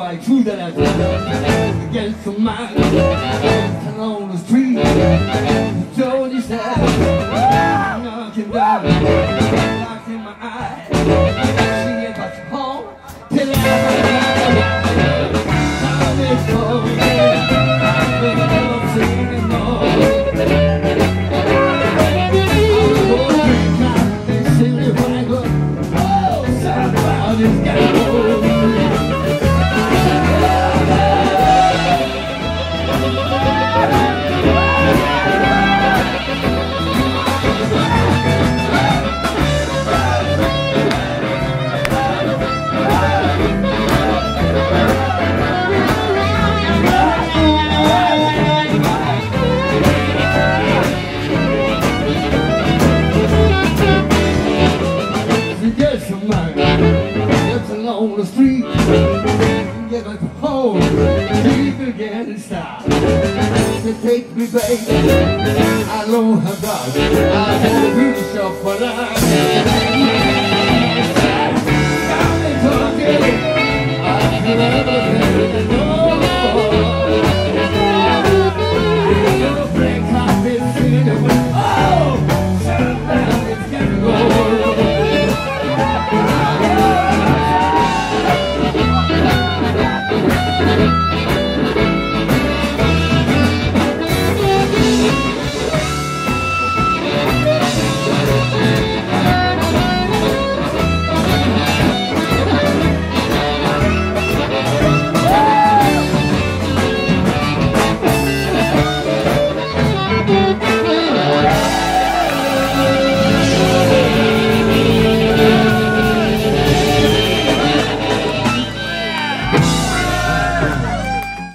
The white truth that I tell against the mind. And on the street, Jody said, knocking down, in my eye. Street. Get a home. People getting stopped. To take me back. I know her God. I